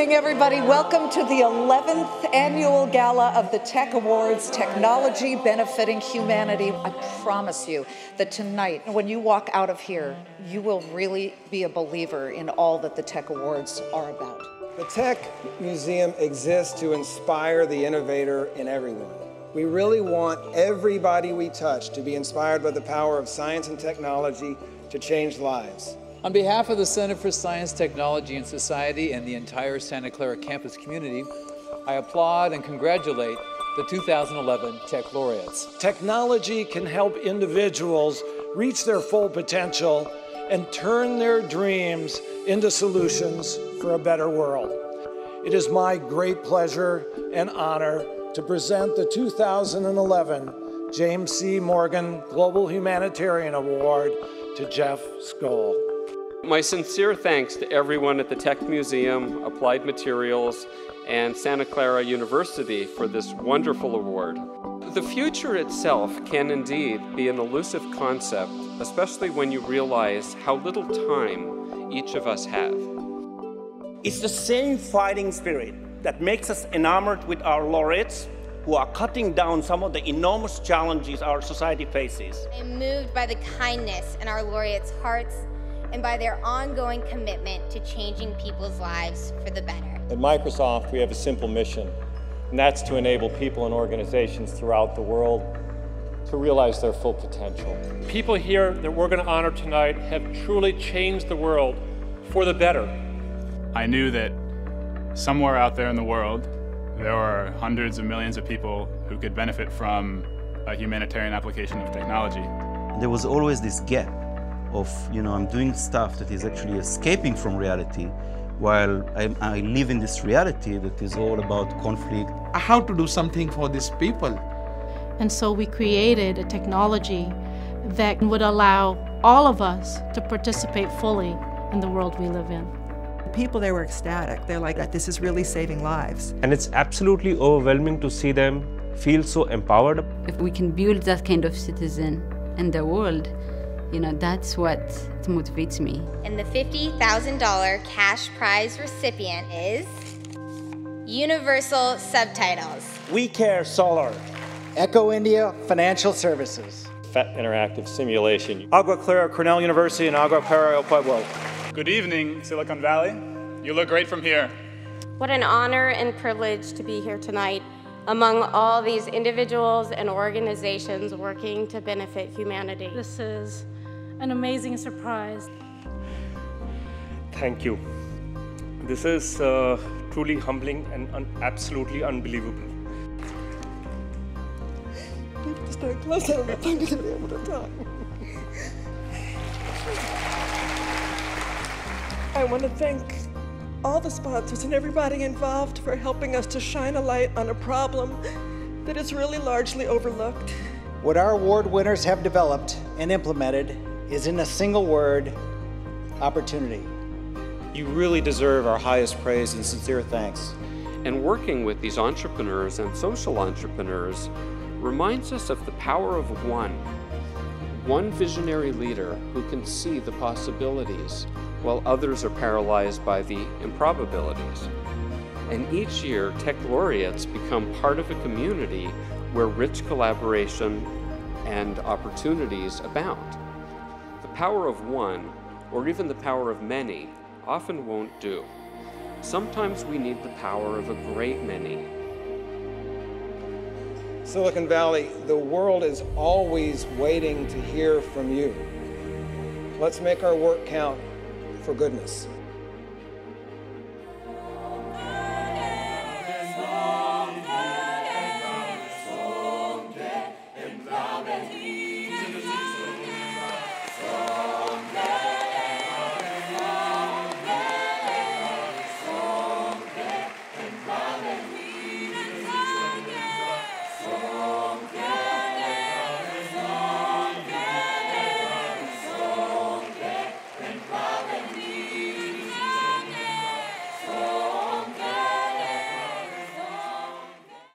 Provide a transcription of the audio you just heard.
evening, everybody. Welcome to the 11th annual gala of the Tech Awards Technology Benefiting Humanity. I promise you that tonight, when you walk out of here, you will really be a believer in all that the Tech Awards are about. The Tech Museum exists to inspire the innovator in everyone. We really want everybody we touch to be inspired by the power of science and technology to change lives. On behalf of the Center for Science, Technology, and Society and the entire Santa Clara campus community, I applaud and congratulate the 2011 Tech Laureates. Technology can help individuals reach their full potential and turn their dreams into solutions for a better world. It is my great pleasure and honor to present the 2011 James C. Morgan Global Humanitarian Award to Jeff Skoll. My sincere thanks to everyone at the Tech Museum, Applied Materials, and Santa Clara University for this wonderful award. The future itself can indeed be an elusive concept, especially when you realize how little time each of us have. It's the same fighting spirit that makes us enamored with our laureates who are cutting down some of the enormous challenges our society faces. I'm moved by the kindness in our laureates' hearts and by their ongoing commitment to changing people's lives for the better. At Microsoft, we have a simple mission, and that's to enable people and organizations throughout the world to realize their full potential. People here that we're going to honor tonight have truly changed the world for the better. I knew that somewhere out there in the world, there are hundreds of millions of people who could benefit from a humanitarian application of technology. There was always this gap of, you know, I'm doing stuff that is actually escaping from reality while I, I, live in this reality that is all about conflict. How to do something for these people. And so we created a technology that would allow all of us to participate fully in the world we live in. People there were ecstatic. They're like, that, this is really saving lives. And it's absolutely overwhelming to see them feel so empowered. If we can build that kind of citizen in the world, you know, that's what motivates me. And the $50,000 cash prize recipient is Universal Subtitles. We Care Solar. Eko India Financial Services. PhET Interactive Simulation. Agua Clara Cornell University and Agua Clara El Pueblo. Good evening, Silicon Valley. You look great from here. What an honor and privilege to be here tonight among all these individuals and organizations working to benefit humanity. This is an amazing surprise. Thank you. This is uh, truly humbling and un absolutely unbelievable. I have to start close. I don't know I'm going to be able to talk. I want to thank all the sponsors and everybody involved for helping us to shine a light on a problem that is really largely overlooked. What our award winners have developed and implemented is in a single word, opportunity. You really deserve our highest praise and sincere thanks. And working with these entrepreneurs and social entrepreneurs reminds us of the power of one. One visionary leader who can see the possibilities while others are paralyzed by the improbabilities. And each year, Tech Laureates become part of a community where rich collaboration and opportunities abound power of one, or even the power of many, often won't do. Sometimes we need the power of a great many. Silicon Valley, the world is always waiting to hear from you. Let's make our work count for goodness.